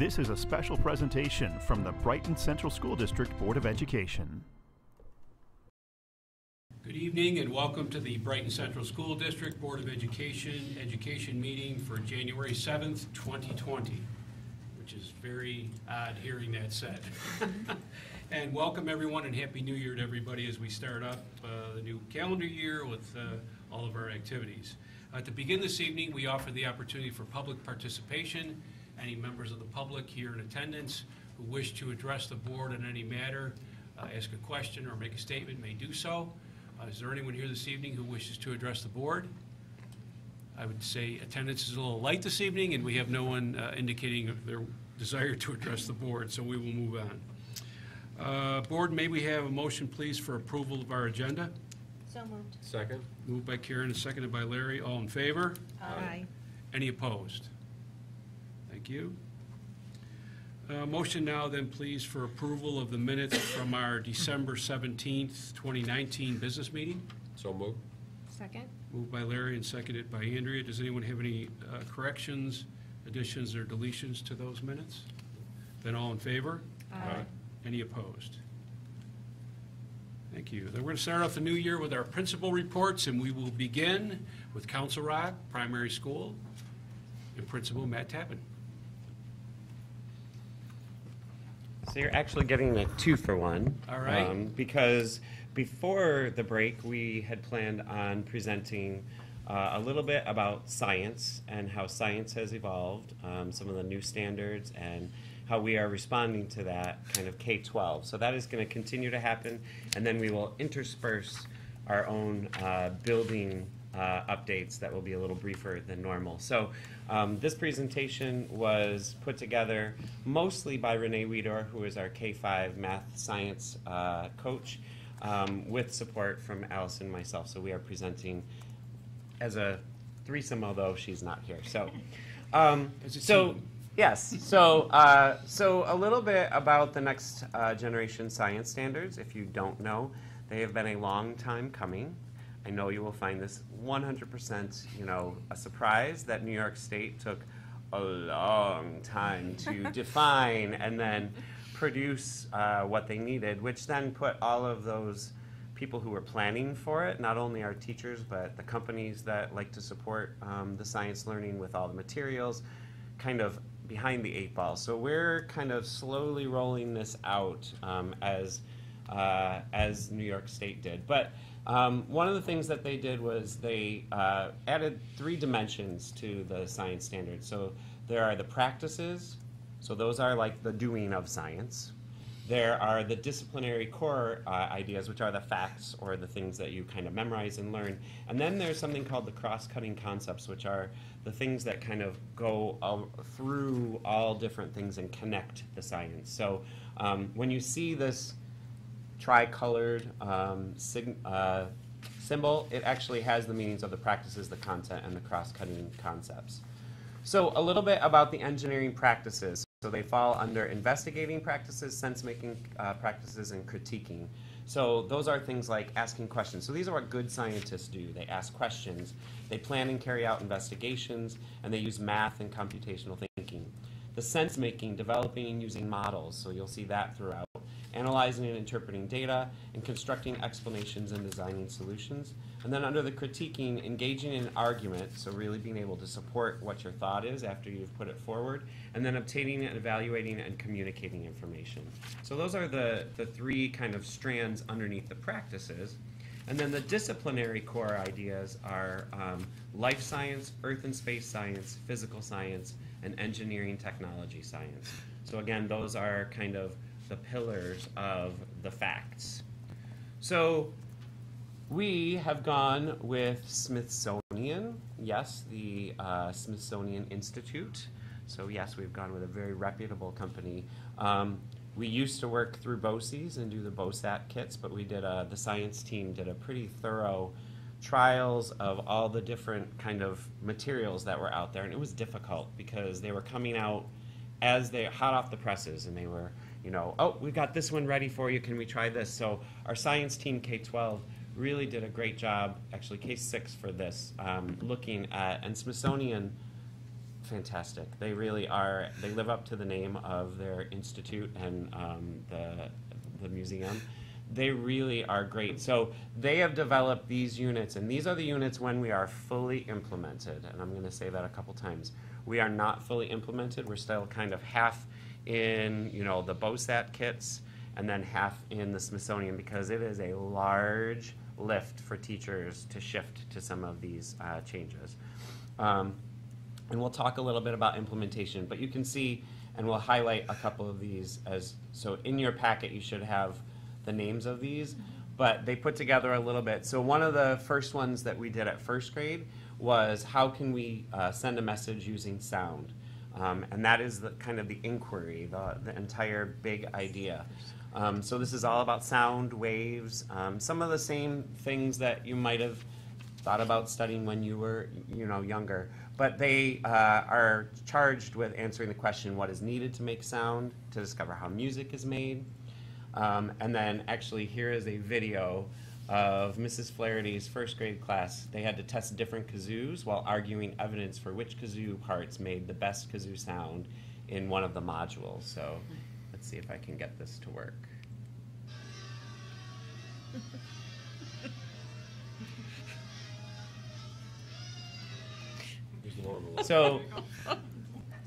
This is a special presentation from the Brighton Central School District Board of Education. Good evening and welcome to the Brighton Central School District Board of Education Education Meeting for January 7th, 2020, which is very odd hearing that said. And welcome everyone and Happy New Year to everybody as we start up uh, the new calendar year with uh, all of our activities. Uh, To begin this evening, we offer the opportunity for public participation. Any members of the public here in attendance who wish to address the board on any matter, uh, ask a question or make a statement may do so. Uh, Is there anyone here this evening who wishes to address the board? I would say attendance is a little light this evening, and we have no one uh, indicating their desire to address the board, so we will move on. Uh, Board, may we have a motion, please, for approval of our agenda? So moved. Second? Moved by Karen and seconded by Larry. All in favor? Aye. Any opposed? Thank you. Uh, Motion now then, please, for approval of the minutes from our December 17th, 2019 business meeting. So moved. Second? Moved by Larry and seconded by Andrea. Does anyone have any uh, corrections, additions, or deletions to those minutes? Then all in favor? Aye. Any opposed? Thank you. Then we're going to start off the new year with our principal reports, and we will begin with Council Rock Primary School and Principal Matt Tappan. So you're actually getting a two for one. All right. um, because before the break, we had planned on presenting uh, a little bit about science and how science has evolved, um, some of the new standards, and how we are responding to that kind of K 12. So that is going to continue to happen, and then we will intersperse our own uh, building uh, updates that will be a little briefer than normal. So um, this presentation was put together mostly by Renee Weedor, who is our K-5 math science uh, coach, um, with support from Allison and myself. So we are presenting as a threesome, although she's not here. So, um, so yes. So, uh, so a little bit about the next uh, generation science standards. If you don't know, they have been a long time coming. I know you will find this 100%, you know, a surprise that New York State took a long time to define and then produce uh, what they needed, which then put all of those people who were planning for it, not only our teachers, but the companies that like to support um, the science learning with all the materials, kind of behind the eight ball. So we're kind of slowly rolling this out um, as uh, as New York State did. But um, one of the things that they did was they uh, added three dimensions to the science standards. So there are the practices, so those are like the doing of science. There are the disciplinary core uh, ideas, which are the facts or the things that you kind of memorize and learn. And then there's something called the cross cutting concepts, which are the things that kind of go all, through all different things and connect the science. So um, when you see this tricolored um, uh, symbol, it actually has the meanings of the practices, the content, and the cross-cutting concepts. So a little bit about the engineering practices. So they fall under investigating practices, sense-making uh, practices, and critiquing. So those are things like asking questions. So these are what good scientists do. They ask questions, they plan and carry out investigations, and they use math and computational thinking. The sense-making, developing and using models. So you'll see that throughout analyzing and interpreting data, and constructing explanations and designing solutions. And then under the critiquing, engaging in argument, so really being able to support what your thought is after you've put it forward, and then obtaining and evaluating and communicating information. So those are the, the three kind of strands underneath the practices. And then the disciplinary core ideas are um, life science, earth and space science, physical science, and engineering technology science. So again, those are kind of the pillars of the facts. So we have gone with Smithsonian, yes, the uh, Smithsonian Institute. So yes, we've gone with a very reputable company. Um, we used to work through BOCES and do the BOSAT kits, but we did a, the science team did a pretty thorough trials of all the different kind of materials that were out there, and it was difficult because they were coming out as they hot off the presses, and they were you know, oh, we got this one ready for you. Can we try this? So our science team K-12 really did a great job, actually K-6 for this, um, looking at, and Smithsonian fantastic. They really are. They live up to the name of their institute and um, the the museum. They really are great. So they have developed these units, and these are the units when we are fully implemented. And I'm going to say that a couple times. We are not fully implemented. We're still kind of half in, you know, the BOSAT kits, and then half in the Smithsonian because it is a large lift for teachers to shift to some of these uh, changes. Um, and we'll talk a little bit about implementation, but you can see, and we'll highlight a couple of these as, so in your packet, you should have the names of these, but they put together a little bit. So one of the first ones that we did at first grade was how can we uh, send a message using sound? Um, and that is the kind of the inquiry, the, the entire big idea. Um, so this is all about sound, waves, um, some of the same things that you might have thought about studying when you were, you know, younger. But they uh, are charged with answering the question, what is needed to make sound, to discover how music is made. Um, and then actually here is a video of Mrs. Flaherty's first grade class. They had to test different kazoos while arguing evidence for which kazoo parts made the best kazoo sound in one of the modules. So let's see if I can get this to work. So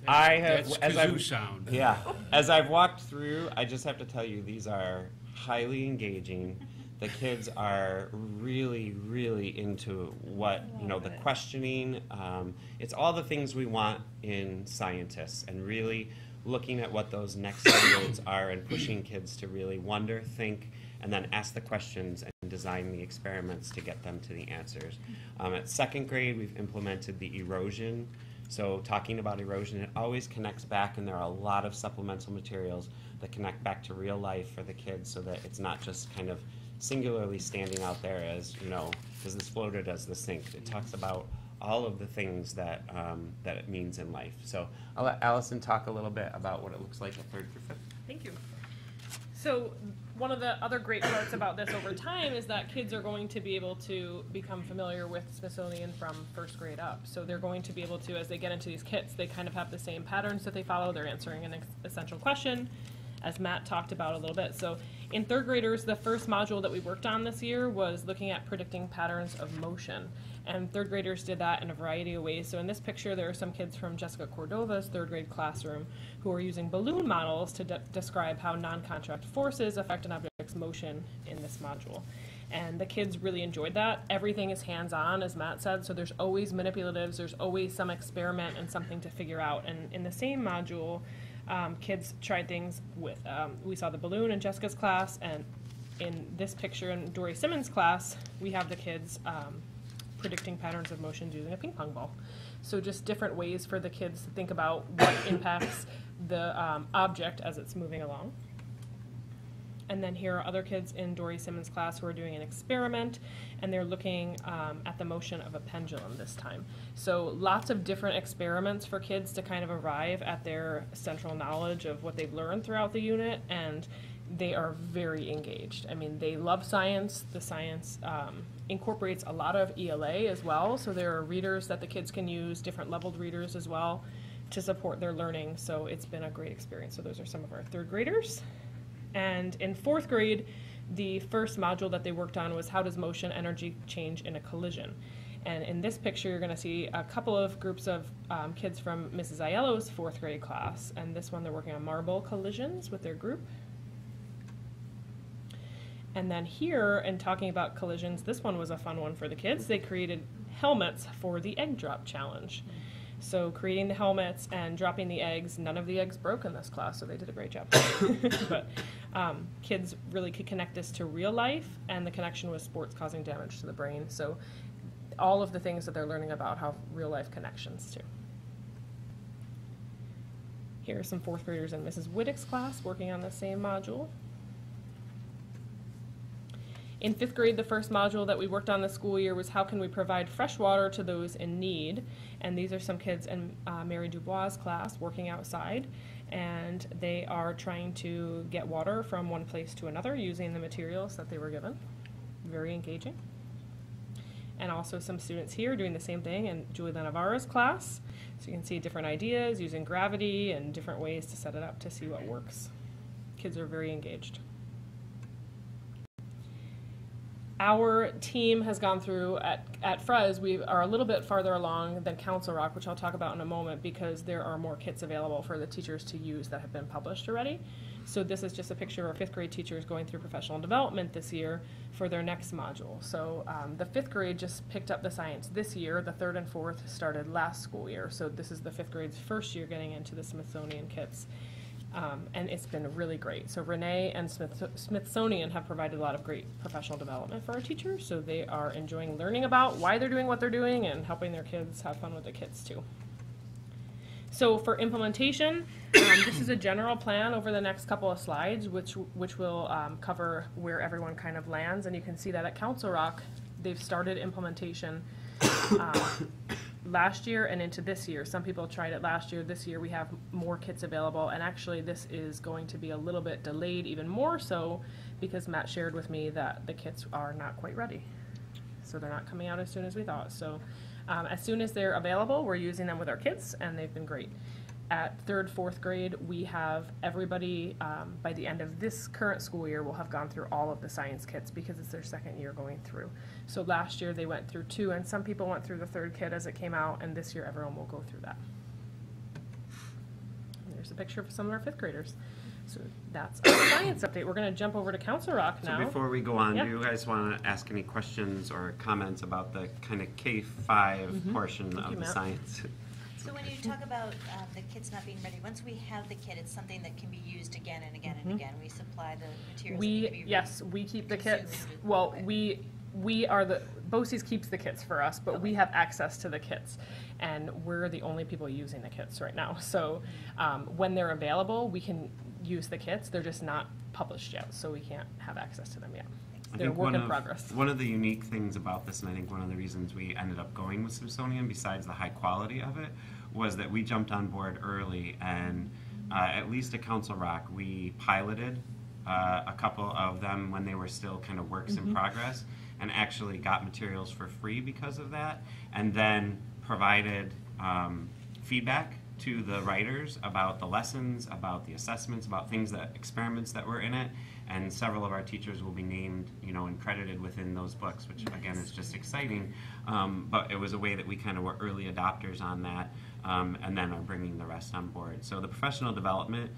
I have, That's as I've, sound. yeah, as I've walked through, I just have to tell you, these are highly engaging. The kids are really, really into what, you know, the questioning. Um, it's all the things we want in scientists and really looking at what those next standards are and pushing kids to really wonder, think, and then ask the questions and design the experiments to get them to the answers. Um, at second grade, we've implemented the erosion. So talking about erosion, it always connects back, and there are a lot of supplemental materials that connect back to real life for the kids, so that it's not just kind of singularly standing out there as you know, does this float or does this sink? It talks about all of the things that um, that it means in life. So I'll let Allison talk a little bit about what it looks like at third through fifth. Thank you. So, one of the other great parts about this over time is that kids are going to be able to become familiar with Smithsonian from first grade up. So, they're going to be able to, as they get into these kits, they kind of have the same patterns that they follow. They're answering an essential question, as Matt talked about a little bit. So, in third graders, the first module that we worked on this year was looking at predicting patterns of motion. And third graders did that in a variety of ways. So in this picture, there are some kids from Jessica Cordova's third grade classroom who are using balloon models to de- describe how non-contact forces affect an object's motion in this module. And the kids really enjoyed that. Everything is hands-on, as Matt said, so there's always manipulatives, there's always some experiment and something to figure out. And in the same module, um, kids tried things with, um, we saw the balloon in Jessica's class, and in this picture in Dory Simmons' class, we have the kids um, predicting patterns of motions using a ping pong ball. So just different ways for the kids to think about what impacts the um, object as it's moving along. And then here are other kids in Dory Simmons' class who are doing an experiment, and they're looking um, at the motion of a pendulum this time. So lots of different experiments for kids to kind of arrive at their central knowledge of what they've learned throughout the unit, and they are very engaged. I mean, they love science. The science um, incorporates a lot of ELA as well, so there are readers that the kids can use, different leveled readers as well, to support their learning. So it's been a great experience. So those are some of our third graders. And in fourth grade, the first module that they worked on was how does motion energy change in a collision? And in this picture, you're going to see a couple of groups of um, kids from Mrs. Aiello's fourth grade class. And this one, they're working on marble collisions with their group. And then here, in talking about collisions, this one was a fun one for the kids. They created helmets for the egg drop challenge. So creating the helmets and dropping the eggs, none of the eggs broke in this class, so they did a great job. but um, kids really could connect this to real life, and the connection with sports causing damage to the brain. So all of the things that they're learning about have real life connections to. Here are some fourth graders in Mrs. Whittick's class working on the same module. In fifth grade, the first module that we worked on this school year was how can we provide fresh water to those in need? And these are some kids in uh, Mary Dubois' class working outside. And they are trying to get water from one place to another using the materials that they were given. Very engaging. and also some students here doing the same thing in Julie Navarro's class. So you can see different ideas using gravity and different ways to set it up to see what works. Kids are very engaged. Our team has gone through at, at Frez, we are a little bit farther along than Council Rock, which I'll talk about in a moment because there are more kits available for the teachers to use that have been published already. So this is just a picture of fifth grade teachers going through professional development this year for their next module. So um, the fifth grade just picked up the science this year. The third and fourth started last school year. So this is the fifth grade's first year getting into the Smithsonian kits. Um, and it's been really great. So Renee and Smith- Smithsonian have provided a lot of great professional development for our teachers. So they are enjoying learning about why they're doing what they're doing and helping their kids have fun with the kits too. So for implementation, um, this is a general plan over the next couple of slides, which, which will um, cover where everyone kind of lands. And you can see that at Council Rock, they've started implementation um, last year and into this year. Some people tried it last year. This year we have more kits available. And actually, this is going to be a little bit delayed, even more so, because Matt shared with me that the kits are not quite ready. So they're not coming out as soon as we thought. So um, as soon as they're available, we're using them with our kids, and they've been great. At third, fourth grade, we have everybody, um, by the end of this current school year, will have gone through all of the science kits because it's their second year going through. So last year, they went through two, and some people went through the third kit as it came out, and this year, everyone will go through that. And there's a picture of some of our fifth graders. So that's our science update. We're going to jump over to Council Rock now. So before we go on, do you guys want to ask any questions or comments about the kind of K-5 portion Mm-hmm. Thank you, of the Matt. science? So when you talk about um, the kits not being ready, once we have the kit, it's something that can be used again and again and again. We supply the materials that need to. We, re- yes, we keep the consumed. kits. Well, Okay. we, we are the, BOCES keeps the kits for us, but we have access to the kits. And we're the only people using the kits right now. So, um, when they're available, we can use the kits. They're just not published yet, so we can't have access to them yet. I They're a think work one in of- progress. One of the unique things about this, and I think one of the reasons we ended up going with Smithsonian, besides the high quality of it, was that we jumped on board early and uh, at least at Council Rock, we piloted uh, a couple of them when they were still kind of works Mm-hmm. in progress and actually got materials for free because of that, and then provided um, feedback to the writers about the lessons, about the assessments, about things that experiments that were in it, and several of our teachers will be named, you know, and credited within those books, which again is just exciting. Um, but it was a way that we kind of were early adopters on that, um, and then are bringing the rest on board. So the professional development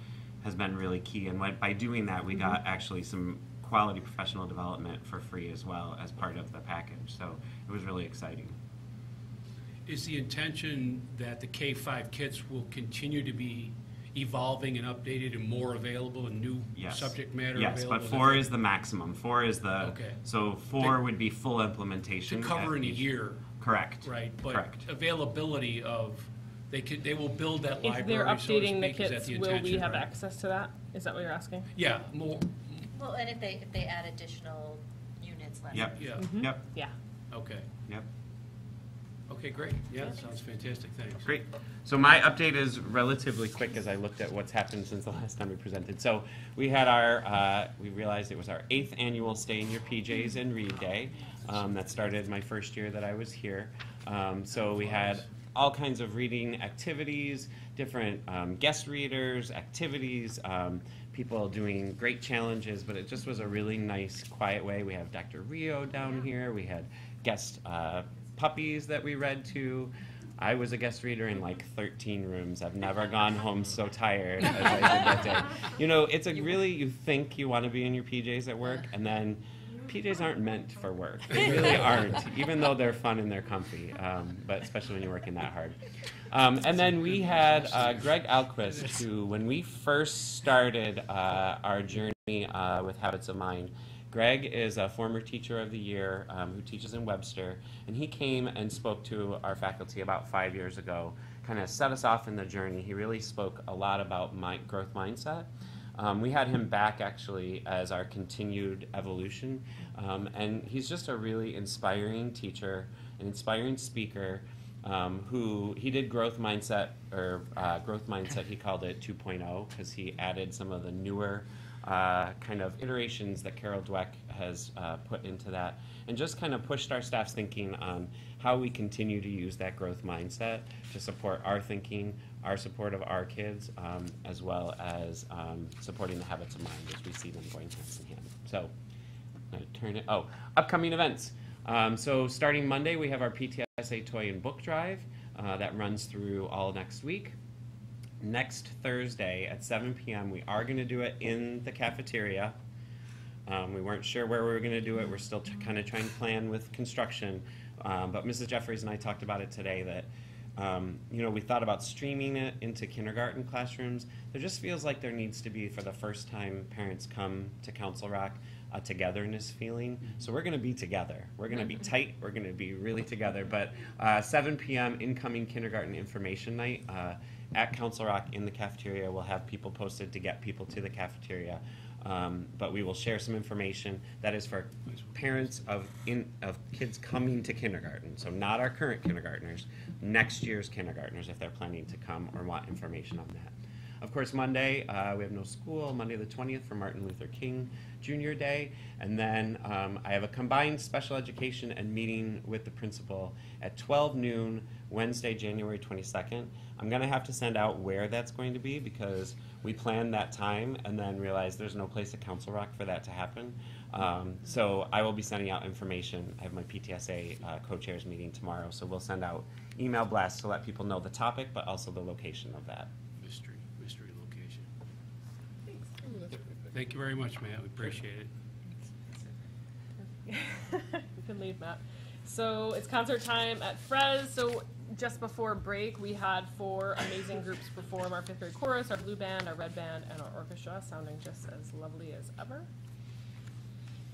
has been really key, and by doing that, we got actually some quality professional development for free as well as part of the package. So it was really exciting. Is the intention that the K-5 kits will continue to be evolving and updated and more available and new Yes. subject matter Yes, available? but four is the maximum. Four is the, Okay. so four To- would be full implementation. To cover in a year, Correct. right? But Correct. availability of, they could, they will build that If they're library, so to updating the speak, is that kits, the will we intention, have right? access to that? Is that what you're asking? Yeah, more, Well, and if they, if they add additional units, lessons. Yep, yeah, Mm-hmm. yep, Yeah. okay. yep. Okay, great. Yeah, that sounds fantastic, thanks. Great. So my update is relatively quick as I looked at what's happened since the last time we presented. So we had our, uh, we realized it was our eighth annual Stay in Your PJs and Read Day. Um, that started my first year that I was here. Um, so we had all kinds of reading activities, different um, guest readers, activities, um, people doing great challenges, but it just was a really nice, quiet way. We have Dr. Rio down here. We had guest uh, puppies that we read to. I was a guest reader in like 13 rooms. I've never gone home so tired as I did that day. You know, it's a really, you think you want to be in your PJs at work, and then PJs aren't meant for work. They really aren't, even though they're fun and they're comfy, um, but especially when you're working that hard. Um, and then we had uh, Greg Ahlquist, who, when we first started uh, our journey uh, with Habits of Mind, Greg is a former teacher of the year um, who teaches in Webster, and he came and spoke to our faculty about five years ago, kind of set us off in the journey. He really spoke a lot about my growth mindset. Um, we had him back actually as our continued evolution, um, and he's just a really inspiring teacher, an inspiring speaker, um, who he did growth mindset or uh, growth mindset. He called it 2.0 because he added some of the newer uh, kind of iterations that Carol Dweck has uh, put into that, and just kind of pushed our staff's thinking on how we continue to use that growth mindset to support our thinking, our support of our kids, um, as well as um, supporting the habits of mind as we see them going hand in hand. So, I'm gonna turn it. Oh, upcoming events. Um, so starting Monday, we have our PTSA Toy and Book Drive uh, that runs through all next week. Next Thursday at 7 p.m., we are going to do it in the cafeteria. Um, we weren't sure where we were going to do it. We're still kind of trying to plan with construction. Um, but Mrs. Jeffries and I talked about it today that, um, you know, we thought about streaming it into kindergarten classrooms. There just feels like there needs to be, for the first time parents come to Council Rock, a togetherness feeling. So we're going to be together. We're going to be tight. We're going to be really together. But uh, 7 p.m. incoming kindergarten information night uh, at Council Rock in the cafeteria. We'll have people posted to get people to the cafeteria. Um, but we will share some information that is for parents of in of kids coming to kindergarten. So not our current kindergartners, next year's kindergartners if they're planning to come or want information on that. Of course, Monday, uh, we have no school, Monday the 20th for Martin Luther King Jr. Day. And then um, I have a combined special education and meeting with the principal at 12 noon, Wednesday, January 22nd. I'm going to have to send out where that's going to be because we planned that time and then realized there's no place at Council Rock for that to happen. Um, so I will be sending out information. I have my PTSA uh, co-chairs meeting tomorrow, so we'll send out email blasts to let people know the topic, but also the location of that. Mystery, mystery location. Thank you very much, Matt. We appreciate it. you can leave, Matt. So it's concert time at Frez. So just before break, we had four amazing groups perform our fifth grade chorus, our blue band, our red band, and our orchestra, sounding just as lovely as ever.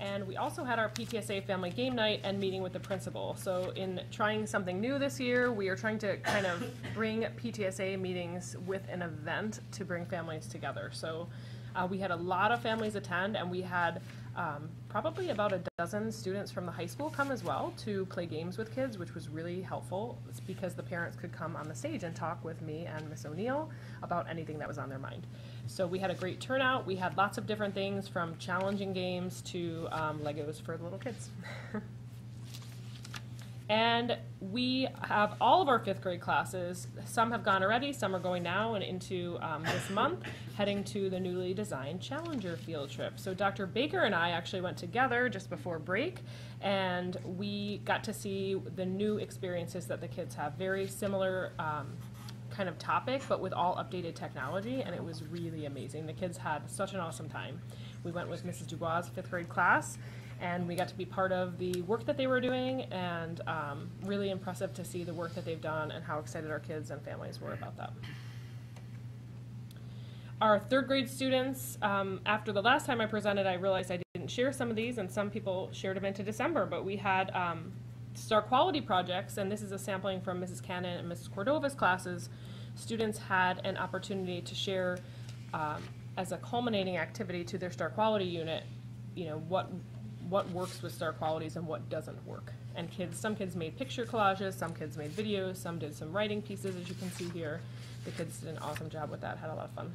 And we also had our PTSA family game night and meeting with the principal. So in trying something new this year, we are trying to kind of bring PTSA meetings with an event to bring families together. So uh, we had a lot of families attend, and we had um, probably about a dozen students from the high school come as well to play games with kids, which was really helpful. It's because the parents could come on the stage and talk with me and Miss O'Neill about anything that was on their mind. So we had a great turnout. We had lots of different things from challenging games to um, Legos for the little kids. And we have all of our fifth grade classes. Some have gone already, some are going now and into um, this month, heading to the newly designed Challenger field trip. So Dr. Baker and I actually went together just before break, and we got to see the new experiences that the kids have. Very similar um, kind of topic, but with all updated technology, and it was really amazing. The kids had such an awesome time. We went with Mrs. Dubois' fifth grade class, and we got to be part of the work that they were doing, and um, really impressive to see the work that they've done and how excited our kids and families were about that. Our third grade students, um, after the last time I presented, I realized I didn't share some of these, and some people shared them into December, but we had um, star quality projects, and this is a sampling from Mrs. Cannon and Mrs. Cordova's classes. Students had an opportunity to share um, as a culminating activity to their star quality unit, you know, what what works with star qualities and what doesn't work. And kids, some kids made picture collages, some kids made videos, some did some writing pieces, as you can see here. The kids did an awesome job with that, had a lot of fun.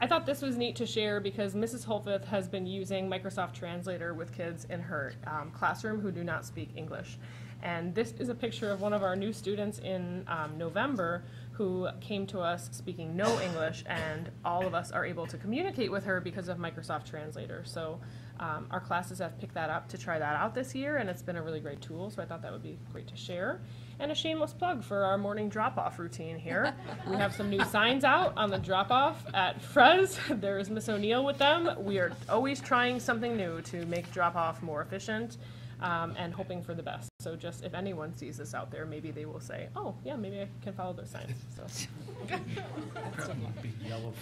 I thought this was neat to share because Mrs. Holfith has been using Microsoft Translator with kids in her um, classroom who do not speak English. And this is a picture of one of our new students in um, November who came to us speaking no English, and all of us are able to communicate with her because of Microsoft Translator. So um, our classes have picked that up to try that out this year, and it's been a really great tool, so I thought that would be great to share. And a shameless plug for our morning drop-off routine here. we have some new signs out on the drop-off at Frez. There's Miss O'Neill with them. We are always trying something new to make drop-off more efficient um, and hoping for the best. So just if anyone sees this out there, maybe they will say, oh, yeah, maybe I can follow those signs. So.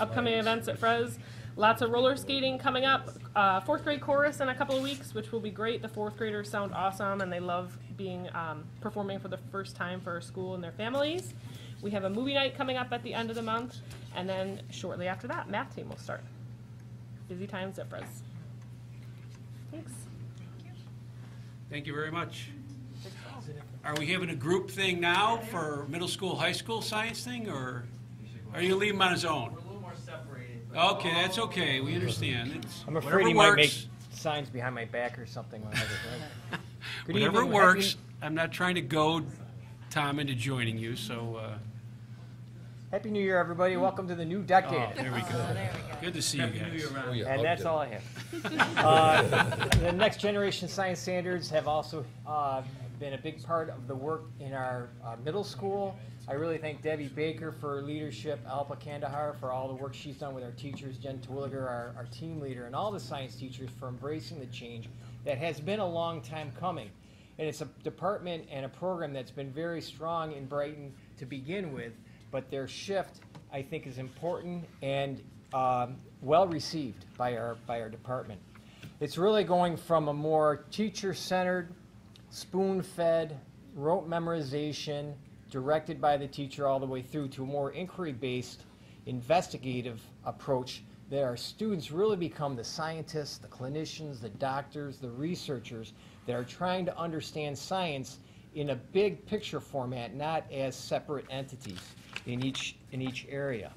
Upcoming events at Frez, lots of roller skating coming up. Uh, fourth grade chorus in a couple of weeks, which will be great. The fourth graders sound awesome and they love being um, performing for the first time for school and their families. We have a movie night coming up at the end of the month, and then shortly after that, math team will start. Busy times at. Thanks. Thank you very much. are we having a group thing now for middle school, high school science thing, or are you leaving him on his own? We're a little more separated. but- Okay, that's okay, we understand. It's- I'm afraid he might make works. signs behind my back or something when I was right. Good Whatever evening, works. happy- I'm not trying to goad Tom into joining you, so, uh, Happy New Year, everybody. Welcome to the new decade. there we Oh, go. there we go. Good to see you guys. And that's all I have. Uh, The next generation science standards have also uh, been a big part of the work in our uh, middle school. I really thank Debbie Baker for her leadership, Alpa Kandahar for all the work she's done with our teachers, Jen Twilliger, our, our team leader, and all the science teachers for embracing the change that has been a long time coming. And it's a department and a program that's been very strong in Brighton to begin with, but their shift, I think, is important and um, well received by our, by our department. It's really going from a more teacher-centered, spoon-fed, rote memorization, directed by the teacher all the way through to a more inquiry-based, investigative approach that our students really become the scientists, the clinicians, the doctors, the researchers that are trying to understand science in a big picture format, not as separate entities in each, in each area.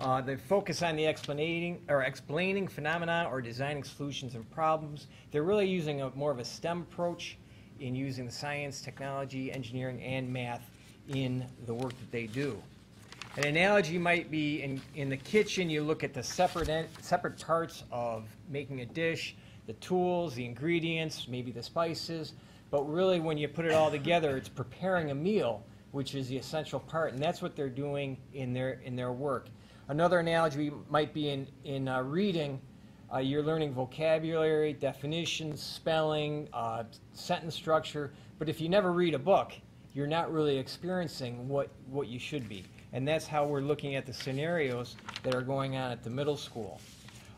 Uh, they focus on the explaining or explaining phenomena or designing solutions and problems. They're really using a more of a STEM approach in using the science, technology, engineering, and math in the work that they do. An analogy might be in, in the kitchen, you look at the separate, separate parts of making a dish, the tools, the ingredients, maybe the spices, but really when you put it all together, it's preparing a meal, which is the essential part, and that's what they're doing in their, in their work. Another analogy might be in, in uh, reading, uh, you're learning vocabulary, definitions, spelling, uh, sentence structure, but if you never read a book, you're not really experiencing what, what you should be. And that's how we're looking at the scenarios that are going on at the middle school.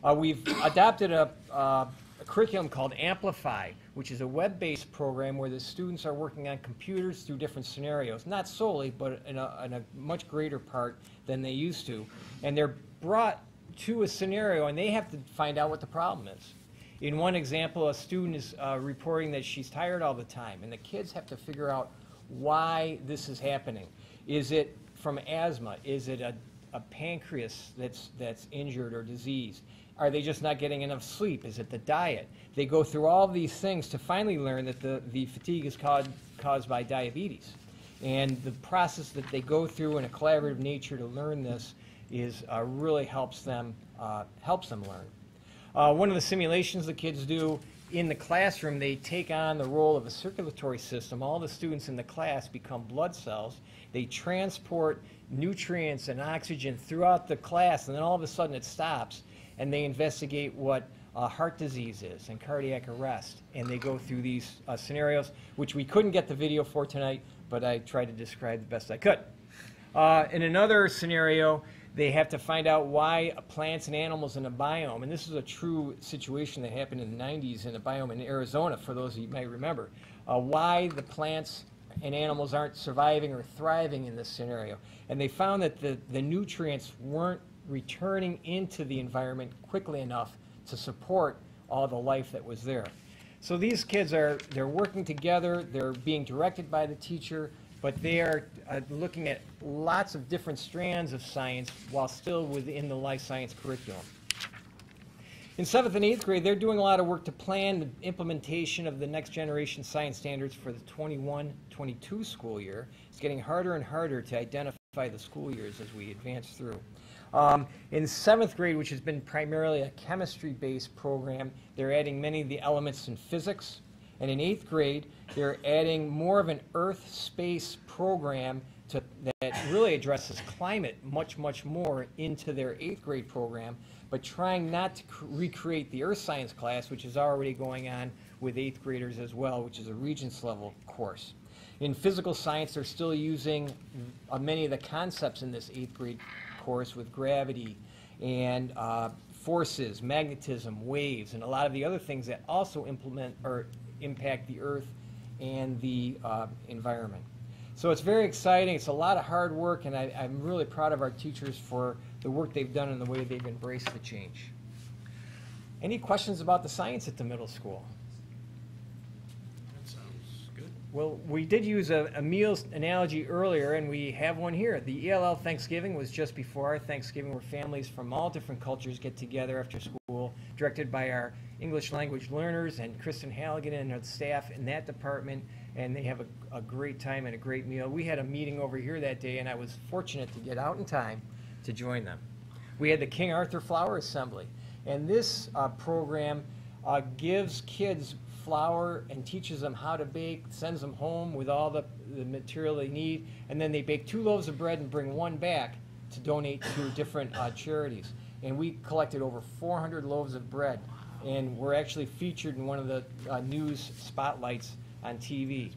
Uh, we've adopted a, uh, a curriculum called Amplify, which is a web-based program where the students are working on computers through different scenarios, not solely, but in a, in a much greater part than they used to. And they're brought to a scenario, and they have to find out what the problem is. In one example, a student is uh, reporting that she's tired all the time, and the kids have to figure out why this is happening. Is it from asthma? Is it a, a pancreas that's, that's injured or diseased? Are they just not getting enough sleep? Is it the diet? They go through all these things to finally learn that the, the fatigue is caused, caused by diabetes. And the process that they go through in a collaborative nature to learn this is uh, really helps them uh, helps them learn. Uh, one of the simulations the kids do in the classroom, they take on the role of a circulatory system. All the students in the class become blood cells. They transport nutrients and oxygen throughout the class, and then all of a sudden it stops, and they investigate what uh, heart disease is and cardiac arrest. And they go through these uh, scenarios, which we couldn't get the video for tonight, but I tried to describe the best I could. Uh, in another scenario, they have to find out why plants and animals in a biome, and this is a true situation that happened in the 90s in a biome in Arizona, for those of you might remember, uh, why the plants and animals aren't surviving or thriving in this scenario. And they found that the, the nutrients weren't returning into the environment quickly enough to support all the life that was there. So these kids are, they're working together, they're being directed by the teacher, but they are uh, looking at lots of different strands of science while still within the life science curriculum. In seventh and eighth grade, they're doing a lot of work to plan the implementation of the next generation science standards for the 21-22 school year. It's getting harder and harder to identify the school years as we advance through. Um, in seventh grade, which has been primarily a chemistry-based program, they're adding many of the elements in physics. And in eighth grade, they're adding more of an Earth space program to, that really addresses climate much, much more into their eighth grade program, but trying not to cr- recreate the Earth science class, which is already going on with eighth graders as well, which is a Regents level course. In physical science, they're still using uh, many of the concepts in this eighth grade course with gravity and uh, forces, magnetism, waves, and a lot of the other things that also implement or impact the earth and the uh, environment. So it's very exciting. It's a lot of hard work, and I, I'm really proud of our teachers for the work they've done and the way they've embraced the change. Any questions about the science at the middle school? That sounds good. Well, we did use a, a meals analogy earlier, and we have one here. The ELL Thanksgiving was just before our Thanksgiving, where families from all different cultures get together after school, directed by our English language learners and Kristen Halligan and her staff in that department, and they have a, a great time and a great meal. We had a meeting over here that day, and I was fortunate to get out in time to join them. We had the King Arthur Flour Assembly, and this uh, program uh, gives kids flour and teaches them how to bake, sends them home with all the, the material they need, and then they bake two loaves of bread and bring one back to donate to different uh, charities. And we collected over 400 loaves of bread, and we're actually featured in one of the uh, news spotlights on TV.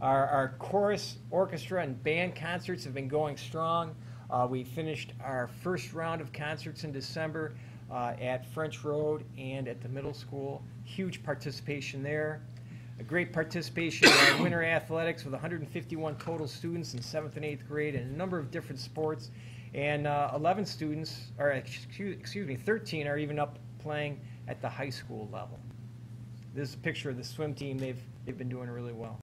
Our, our chorus, orchestra, and band concerts have been going strong. Uh, we finished our first round of concerts in December uh, at French Road and at the middle school. Huge participation there. A great participation in winter athletics with 151 total students in seventh and eighth grade and a number of different sports. And uh, 11 students, or excuse, excuse me, 13 are even up playing at the high school level. This is a picture of the swim team. They've, they've been doing really well.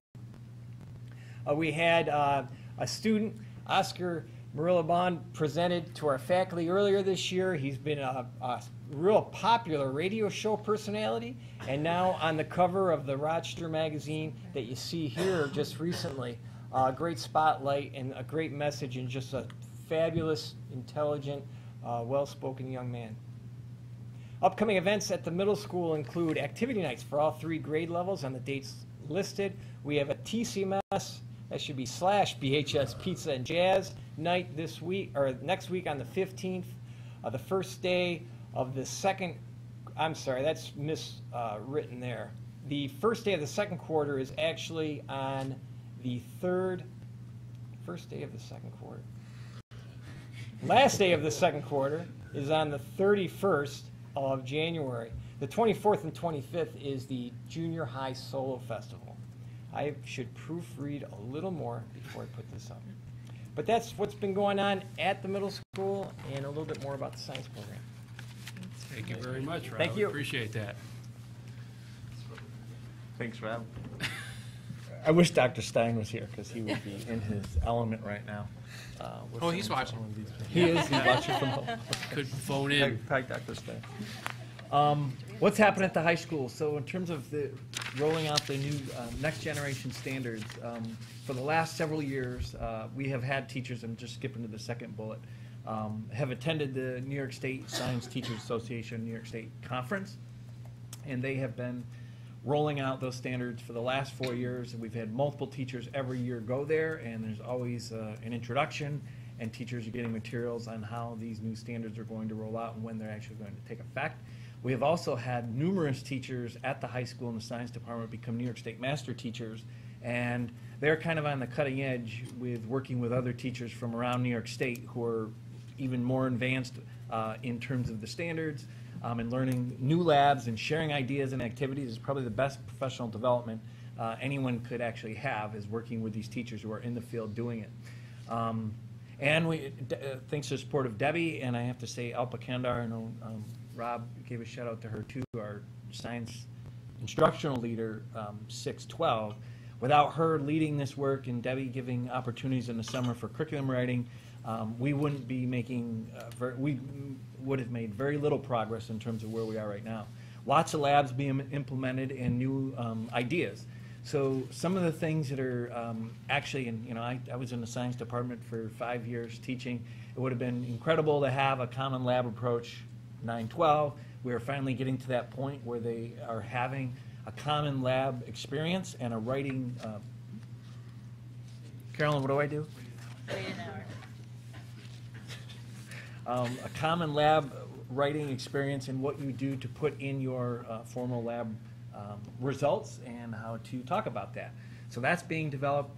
Uh, we had uh, a student, Oscar Murillo presented to our faculty earlier this year. He's been a, a, real popular radio show personality, and now on the cover of the Rochester magazine that you see here just recently. A uh, great spotlight and a great message, and just a fabulous, intelligent, uh, well spoken young man. Upcoming events at the middle school include activity nights for all three grade levels on the dates listed. We have a TCMS that should be slash BHS Pizza and Jazz night this week or next week on the 15th, uh, the first day of the second. I'm sorry, that's miswritten uh, there. The first day of the second quarter is actually on the third, first day of the second quarter. Last day of the second quarter is on the 31st of January. The 24th and 25th is the Junior High Solo Festival. I should proofread a little more before I put this up. But that's what's been going on at the middle school and a little bit more about the science program. Thank you very much, Rob. Thank you. Appreciate that. Thanks, Rob. I wish Dr. Stein was here because he would be in his element right now. Uh, with Oh, he's some- watching. some of these- He is, he's watching from home. Could phone Hi, in. hi, Dr. Stein. Um, What's happened at the high school? So in terms of the, rolling out the new uh, next generation standards, um, for the last several years, uh, we have had teachers, I'm just skipping to the second bullet, um, have attended the New York State Science Teachers Association, New York State Conference, and they have been rolling out those standards for the last four years. We've had multiple teachers every year go there, and there's always uh, an introduction, and teachers are getting materials on how these new standards are going to roll out and when they're actually going to take effect. We have also had numerous teachers at the high school in the science department become New York State master teachers, and they're kind of on the cutting edge with working with other teachers from around New York State who are even more advanced uh, in terms of the standards um, and learning new labs and sharing ideas and activities is probably the best professional development uh, anyone could actually have is working with these teachers who are in the field doing it. Um, and we, uh, thanks to the support of Debbie, and I have to say Alpa Kandar, I know um, Rob gave a shout out to her too, our science instructional leader, um, 612. Without her leading this work and Debbie giving opportunities in the summer for curriculum writing, um, we wouldn't be making, uh, we would have made very little progress in terms of where we are right now. Lots of labs being implemented and new um, ideas. So some of the things that are um, actually, and you know, I, I was in the science department for five years teaching. It would have been incredible to have a common lab approach 912. We are finally getting to that point where they are having a common lab experience and a writing. Uh, Carolyn, what do I do? Um, a common lab writing experience and what you do to put in your uh, formal lab um, results and how to talk about that. So that's being developed.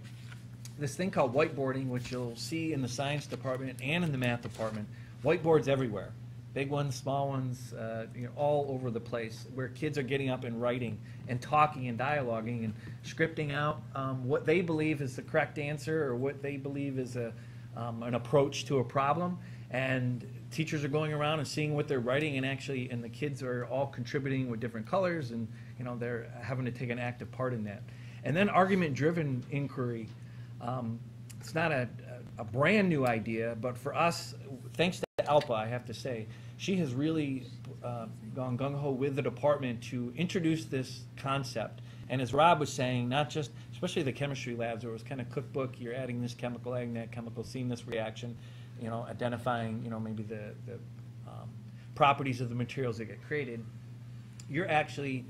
This thing called whiteboarding, which you'll see in the science department and in the math department, whiteboards everywhere. Big ones, small ones, uh, you know, all over the place, where kids are getting up and writing and talking and dialoguing and scripting out um, what they believe is the correct answer or what they believe is a, um, an approach to a problem. And teachers are going around and seeing what they're writing, and actually, and the kids are all contributing with different colors, and you know, they're having to take an active part in that. And then argument-driven inquiry. Um, it's not a, a brand new idea, but for us, thanks to Alpa, I have to say, she has really uh, gone gung-ho with the department to introduce this concept. And as Rob was saying, not just, especially the chemistry labs, where it was kind of cookbook, you're adding this chemical, adding that chemical, seeing this reaction, you know, identifying, you know, maybe the, the um, properties of the materials that get created. You're actually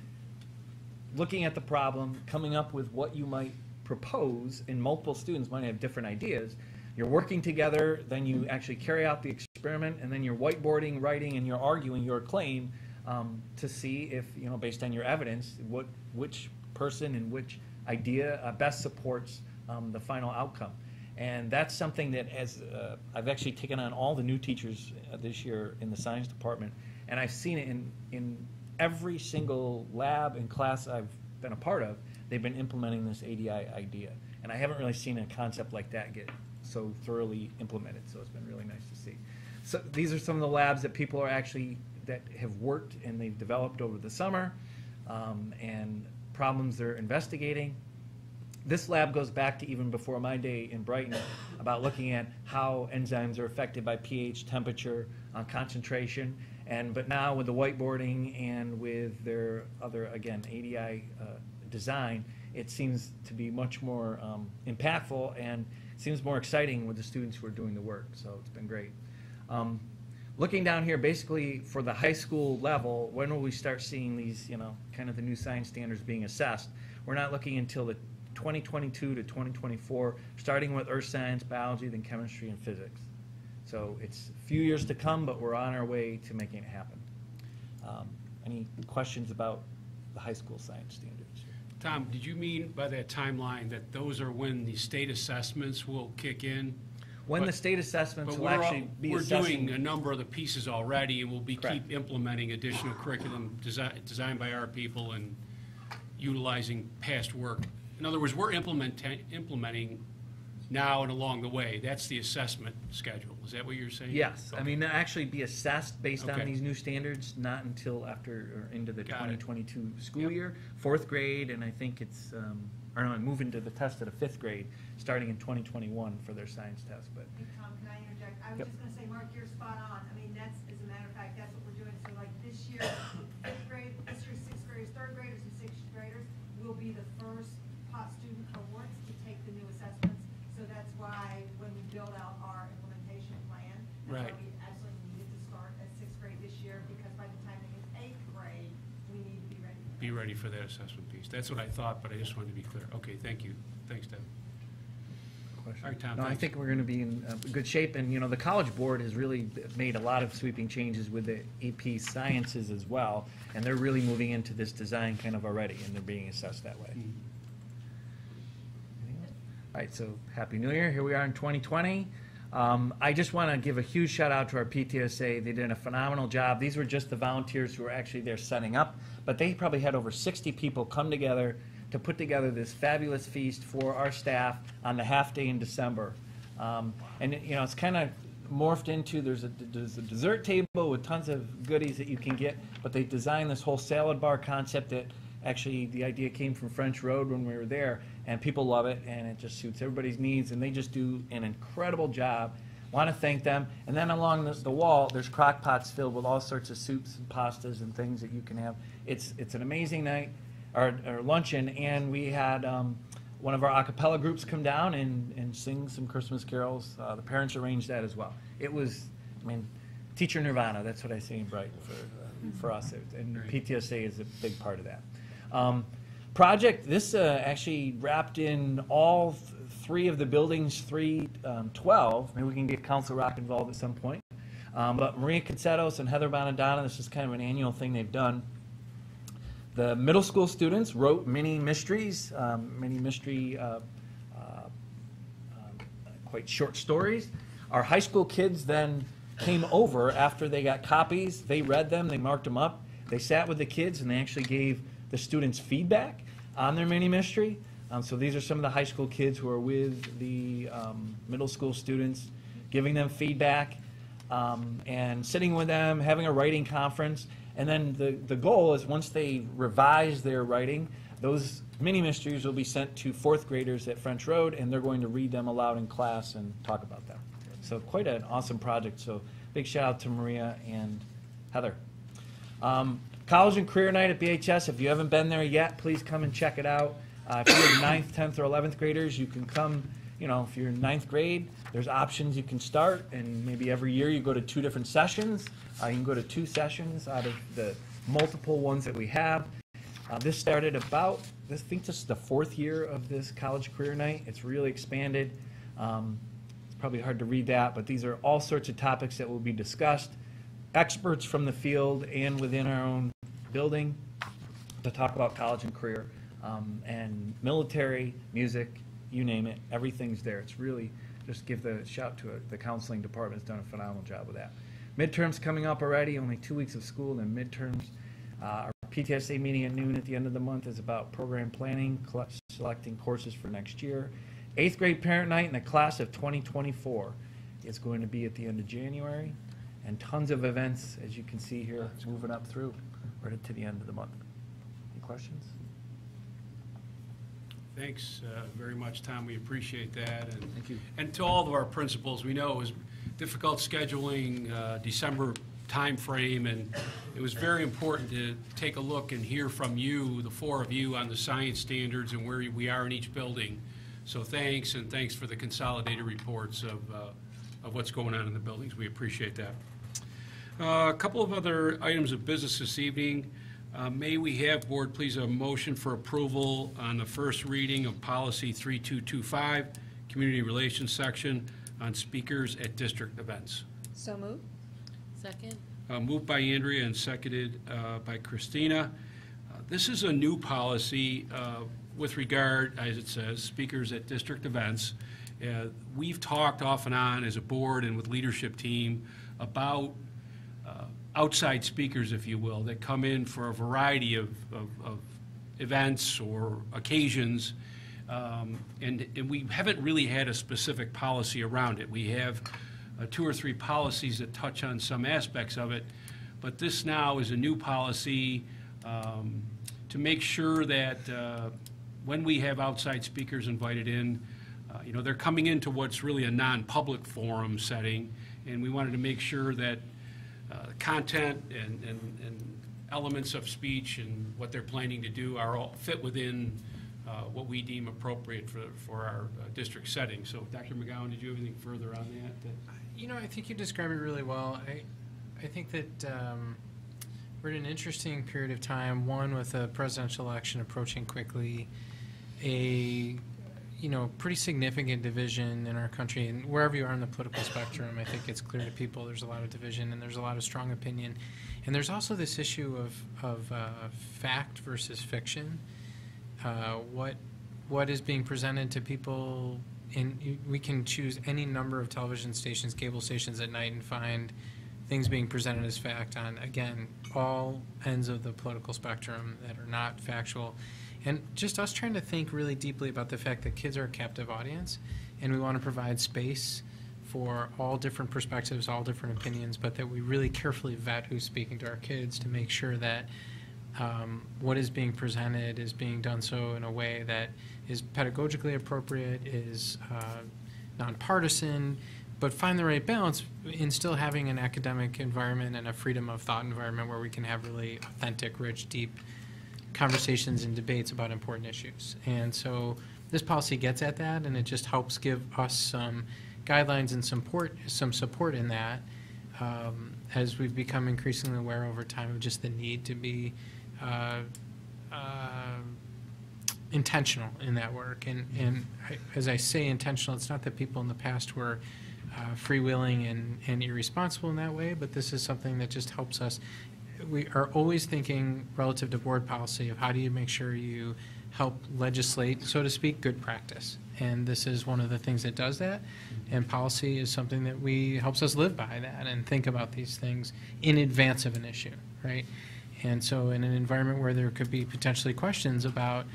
looking at the problem, coming up with what you might propose, and multiple students might have different ideas. You're working together, then you actually carry out the experiment, and then you're whiteboarding, writing, and you're arguing your claim um, to see if, you know, based on your evidence, what, which person and which idea uh, best supports um, the final outcome. And that's something that as, uh, I've actually taken on all the new teachers uh, this year in the science department, and I've seen it in, in every single lab and class I've been a part of, they've been implementing this ADI idea. And I haven't really seen a concept like that get so thoroughly implemented, so it's been really nice to see. So these are some of the labs that people are actually, that have worked and they've developed over the summer, um, and problems they're investigating. This lab goes back to even before my day in Brighton about looking at how enzymes are affected by pH, temperature, uh, concentration, and but now with the whiteboarding and with their other again ADI uh, design, it seems to be much more um, impactful and seems more exciting with the students who are doing the work. So it's been great. Um, looking down here, basically for the high school level, when will we start seeing these, you know, kind of the new science standards being assessed? We're not looking until the 2022 to 2024, starting with earth science, biology, then chemistry and physics. So it's a few years to come, but we're on our way to making it happen. Um, any questions about the high school science standards? Tom, did you mean by that timeline that those are when the state assessments will kick in? When the state assessments But will we're, all- actually be we're doing a number of the pieces already, and we'll be Correct. keep implementing additional curriculum desi- designed by our people and utilizing past work. In other words, we're implementing, implementing now and along the way. That's the assessment schedule. Is that what you're saying? Yes, I Okay. mean, actually be assessed based on Okay. these new standards, not until after, or into the Got it. 2022 school Yep. year. Fourth grade, and I think it's, um, or no, moving to the test at a fifth grade, starting in 2021 for their science test, but Hey, Tom, can I interject? I was Yep. just gonna say, Mark, you're spot on. I mean, that's, as a matter of fact, that's what we're doing. So like this year, fifth grade, this year's sixth graders, third graders and sixth graders will be the first pot student cohorts to take the new assessments. So that's why when we build out our implementation plan, that's Right. why we absolutely needed to start at sixth grade this year, because by the time they hit eighth grade, we need to be ready. for Be that. ready for that assessment piece. That's what I thought, but I just wanted to be clear. Okay, thank you. Thanks, Deb. question. All right, Tom, No, I thanks. think we're going to be in uh, good shape, and, you know, the College Board has really made a lot of sweeping changes with the AP Sciences as well, and they're really moving into this design kind of already, and they're being assessed that way. Mm-hmm. Anything else? All right, so Happy New Year, here we are in 2020. Um, I just want to give a huge shout out to our PTSA, they did a phenomenal job. These were just the volunteers who were actually there setting up, but they probably had over 60 people come together to put together this fabulous feast for our staff on the half day in December. Um, and, you know, it's kind of morphed into, there's a, there's a dessert table with tons of goodies that you can get, but they designed this whole salad bar concept that actually the idea came from French Road when we were there, and people love it, and it just suits everybody's needs, and they just do an incredible job. Want to thank them. And then along the, the wall, there's crock pots filled with all sorts of soups and pastas and things that you can have. It's it's an amazing night, or, or luncheon, and we had um, one of our a cappella groups come down and, and sing some Christmas carols. Uh, the parents arranged that as well. It was, I mean, teacher nirvana. That's what I say in Brighton for uh, for us, and. PTSA is a big part of that. Um, project this uh, actually wrapped in all th- three of the buildings, three um, 12. Maybe we can get Council Rock involved at some point. Um, but Maria Concetos and Heather Bonadonna, this is kind of an annual thing they've done. The middle school students wrote mini mysteries, um, mini mystery, uh, uh, um, quite short stories. Our high school kids then came over after they got copies. They read them, they marked them up. They sat with the kids and they actually gave the students feedback on their mini mystery. Um, so these are some of the high school kids who are with the um, middle school students, giving them feedback um, and sitting with them, having a writing conference. And then the, the goal is once they revise their writing, those mini mysteries will be sent to fourth graders at French Road, and they're going to read them aloud in class and talk about them. So quite an awesome project. So big shout out to Maria and Heather. Um, College and Career Night at BHS. If you haven't been there yet, please come and check it out. Uh, if you're ninth, tenth, or eleventh graders, you can come. You know, if you're in ninth grade, there's options you can start, and maybe every year you go to two different sessions. Uh, you can go to two sessions out of the multiple ones that we have. Uh, this started about, I think this is the fourth year of this College Career Night. It's really expanded. Um, it's probably hard to read that, but these are all sorts of topics that will be discussed. Experts from the field and within our own building to talk about college and career. Um, and military, music, you name it, everything's there. It's really, just give the shout to it. The counseling department's done a phenomenal job with that. Midterms coming up already, only two weeks of school, then midterms. Uh, Our PTSA meeting at noon at the end of the month is about program planning, selecting courses for next year. Eighth grade parent night in the class of 2024 is going to be at the end of January. And tons of events, as you can see here, moving up through, right to the end of the month. Any questions? Thanks uh, very much, Tom. We appreciate that. And- Thank you. And to all of our principals, we know it was difficult scheduling, uh, December timeframe, and it was very important to take a look and hear from you, the four of you, on the science standards and where we are in each building. So thanks, and thanks for the consolidated reports of, uh, of what's going on in the buildings. We appreciate that. Uh, A couple of other items of business this evening. Uh, May we have, Board, please, a motion for approval on the first reading of Policy 3225, Community Relations Section on speakers at district events. So moved. Second. Uh, Moved by Andrea and seconded uh, by Christina. Uh, This is a new policy uh, with regard, as it says, speakers at district events. Uh, We've talked off and on as a board and with leadership team about uh, outside speakers, if you will, that come in for a variety of, of, of events or occasions. Um, And, and we haven't really had a specific policy around it. We have uh, two or three policies that touch on some aspects of it, but this now is a new policy um, to make sure that uh, when we have outside speakers invited in, uh, you know, they're coming into what's really a non-public forum setting, and we wanted to make sure that uh, content and, and, and elements of speech and what they're planning to do are all fit within uh, what we deem appropriate for, for our uh, district setting. So, Dr. McGowan, did you have anything further on that? that? You know, I think you described it really well. I, I think that um, we're in an interesting period of time. One with a presidential election approaching quickly, a you know pretty significant division in our country, and wherever you are on the political spectrum, I think it's clear to people there's a lot of division and there's a lot of strong opinion, and there's also this issue of of uh, fact versus fiction. Uh, what what is being presented to people and we can choose any number of television stations, cable stations at night and find things being presented as fact on, again, all ends of the political spectrum that are not factual. And just us trying to think really deeply about the fact that kids are a captive audience and we want to provide space for all different perspectives, all different opinions, but that we really carefully vet who's speaking to our kids to make sure that um, what is being presented is being done so in a way that is pedagogically appropriate, is uh, nonpartisan, but find the right balance in still having an academic environment and a freedom of thought environment where we can have really authentic, rich, deep conversations and debates about important issues. And so this policy gets at that, and it just helps give us some guidelines and support, some support in that, um, as we've become increasingly aware over time of just the need to be uh, uh, intentional in that work. And, and I, as I say intentional, it's not that people in the past were uh, freewheeling and, and irresponsible in that way, but this is something that just helps us. We are always thinking relative to board policy of how do you make sure you help legislate, so to speak, good practice. And this is one of the things that does that. And policy is something that we, helps us live by that and think about these things in advance of an issue, right? And so in an environment where there could be potentially questions about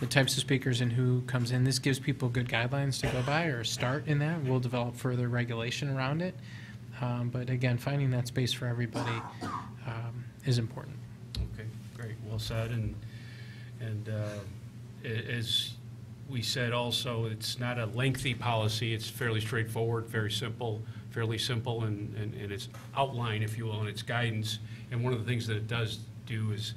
the types of speakers and who comes in, this gives people good guidelines to go by or start in that. We'll develop further regulation around it. Um, but again, finding that space for everybody um, is important. Okay, great, well said, and, and uh, as we said also, it's not a lengthy policy, it's fairly straightforward, very simple, fairly simple in, in in its outline, if you will, and its guidance. And one of the things that it does do is,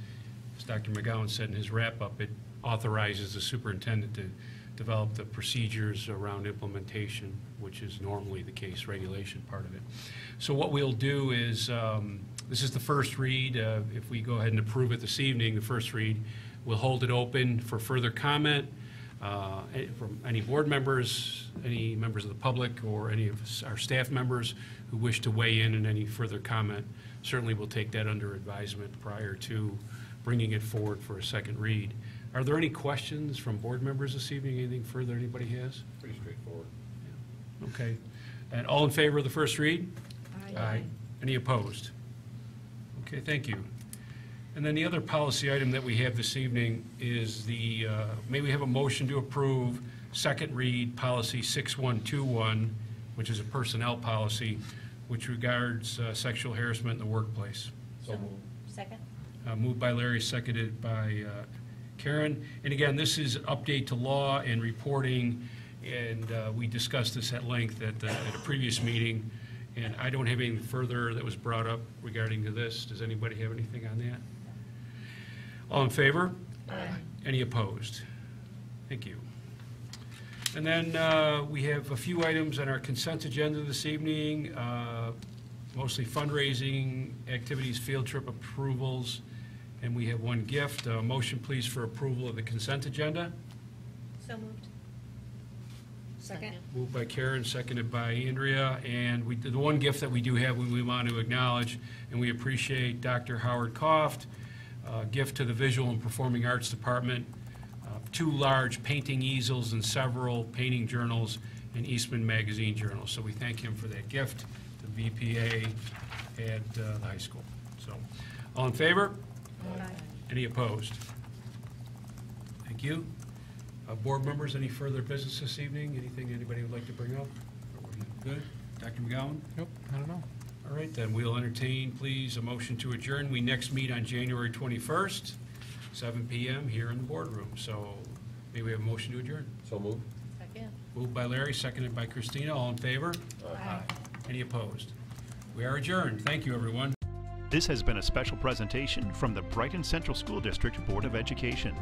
as Dr. McGowan said in his wrap-up, it authorizes the superintendent to develop the procedures around implementation, which is normally the case, regulation part of it. So what we'll do is, um, this is the first read. Uh, If we go ahead and approve it this evening, the first read, we'll hold it open for further comment uh, eh, from any board members, any members of the public, or any of us- our staff members who wish to weigh in in any further comment. Certainly, we'll take that under advisement prior to bringing it forward for a second read. Are there any questions from board members this evening? Anything further anybody has? Pretty straightforward. Okay. And all in favor of the first read? Aye. Any opposed? Okay, thank you. And then the other policy item that we have this evening is the, uh, may we have a motion to approve second read policy 6121, which is a personnel policy, which regards uh, sexual harassment in the workplace. So moved. Second? Uh, Moved by Larry, seconded by uh, Karen. And again, this is an update to law and reporting, and uh, we discussed this at length at the- at a previous meeting, and I don't have anything further that was brought up regarding to this. Does anybody have anything on that? All in favor? Any opposed? Thank you. And then uh, we have a few items on our consent agenda this evening, uh, mostly fundraising, activities, field trip approvals, and we have one gift. Uh, Motion, please, for approval of the consent agenda. So moved. Second. Moved by Karen, seconded by Andrea, and we, the one gift that we do have, we we want to acknowledge, and we appreciate Dr. Howard Koft, uh, gift to the Visual and Performing Arts Department, uh, two large painting easels and several painting journals and Eastman Magazine journals. So we thank him for that gift to VPA at uh, the high school. So, all in favor? Any opposed? Thank you. Uh, Board members, any further business this evening? Anything anybody would like to bring up? Good? Dr. McGowan? Nope, I don't know. All right, then we'll entertain, please, a motion to adjourn. We next meet on January 21st, 7 PM here in the boardroom. So may we have a motion to adjourn? So moved. Second. Moved by Larry, seconded by Christina. All in favor? Aye. Any opposed? We are adjourned. Thank you, everyone. This has been a special presentation from the Brighton Central School District Board of Education.